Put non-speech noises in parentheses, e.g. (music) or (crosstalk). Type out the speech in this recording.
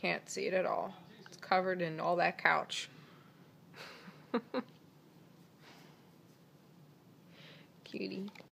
Can't see it at all. It's covered in all that couch. (laughs) Cutie.